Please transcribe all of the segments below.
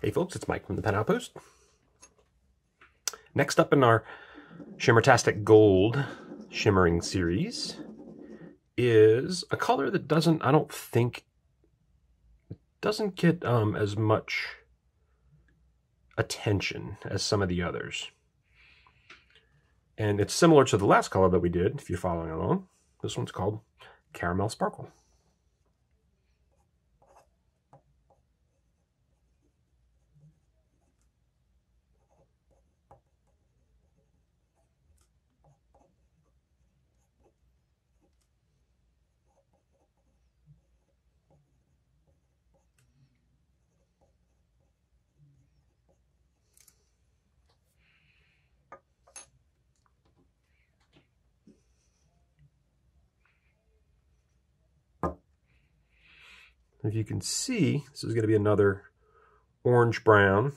Hey folks, it's Mike from the Pen Outpost. Next up in our Shimmertastic Gold shimmering series is a color that doesn't, I don't think, doesn't get um, as much attention as some of the others. And it's similar to the last color that we did, if you're following along. This one's called Caramel Sparkle. If you can see, this is going to be another orange brown.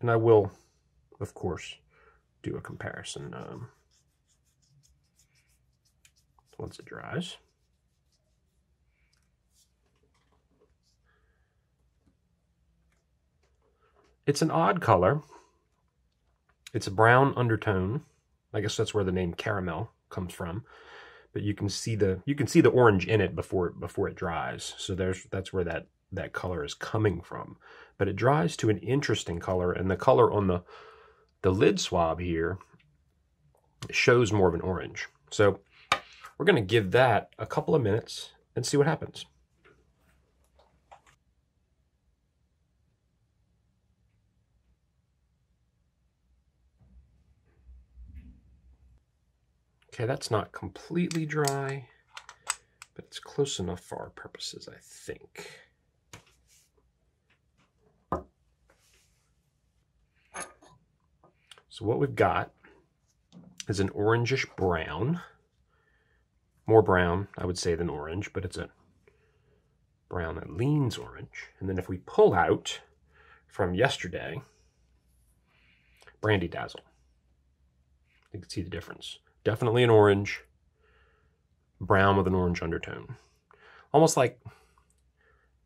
And I will, of course, do a comparison um, once it dries. It's an odd color. It's a brown undertone. I guess that's where the name caramel comes from but you can see the you can see the orange in it before before it dries. So there's that's where that that color is coming from. But it dries to an interesting color, and the color on the the lid swab here shows more of an orange. So we're going to give that a couple of minutes and see what happens. Okay, that's not completely dry, but it's close enough for our purposes, I think. So what we've got is an orangish brown. More brown, I would say, than orange, but it's a brown that leans orange. And then if we pull out from yesterday, Brandy Dazzle, you can see the difference. Definitely an orange. Brown with an orange undertone. Almost like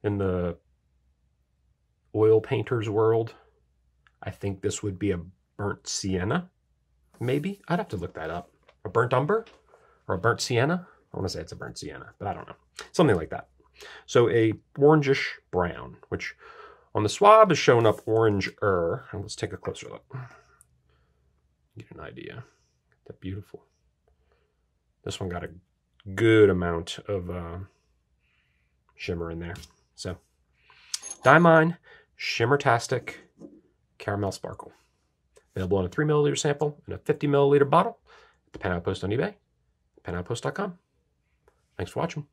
in the oil painter's world, I think this would be a burnt sienna. Maybe. I'd have to look that up. A burnt umber or a burnt sienna. I want to say it's a burnt sienna, but I don't know. Something like that. So a orangish brown, which on the swab is shown up orange-er. Let's take a closer look. Get an idea. That beautiful. This one got a good amount of uh, shimmer in there. So, Diamine Shimmertastic Caramel Sparkle. Available in a 3 milliliter sample and a 50 milliliter bottle at the Pen Outpost on eBay, penoutpost.com. Thanks for watching.